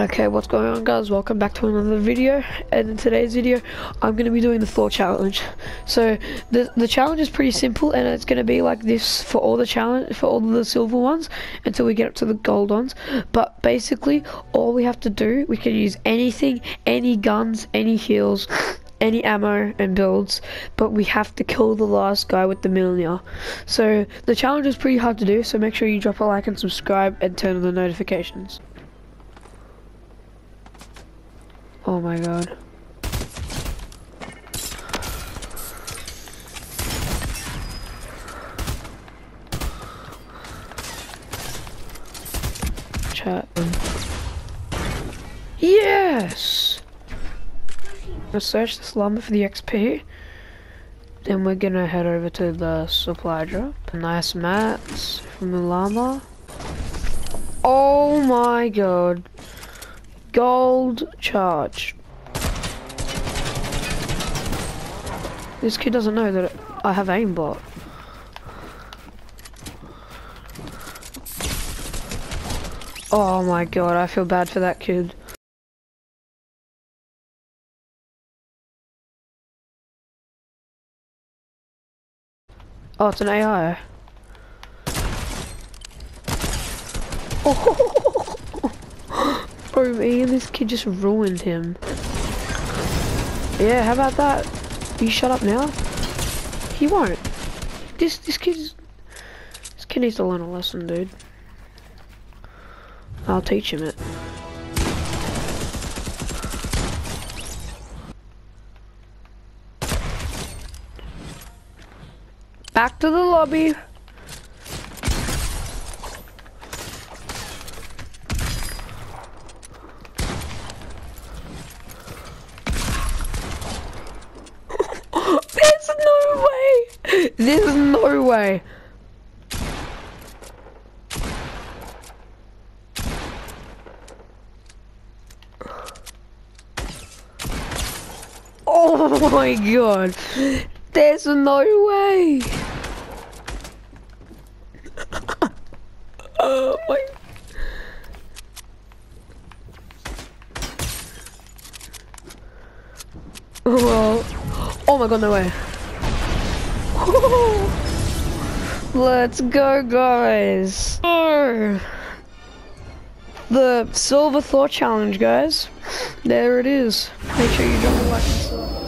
Okay, what's going on guys? Welcome back to another video. And in today's video, I'm going to be doing the Thor challenge. So, the the challenge is pretty simple and it's going to be like this for all the challenge for all the silver ones until we get up to the gold ones. But basically, all we have to do, we can use anything, any guns, any heals, any ammo and builds, but we have to kill the last guy with the Mjolnir. So, the challenge is pretty hard to do, so make sure you drop a like and subscribe and turn on the notifications. Oh my god. Chat. Yes! I'm gonna search this lumber for the XP. Then we're gonna head over to the supply drop. Nice mats from the llama. Oh my god. Gold charge. This kid doesn't know that I have aimbot. Oh my god, I feel bad for that kid. Oh, it's an AI. Oh, me and this kid just ruined him. Yeah, how about that? You shut up now? He won't. This this kid's this kid needs to learn a lesson, dude. I'll teach him it. Back to the lobby. There's no way. There's no way. Oh my god. There's no way. oh my. Well, oh my god, no way. Let's go, guys. Oh. The Silver Thor Challenge, guys. There it is. Make sure you drop a like and.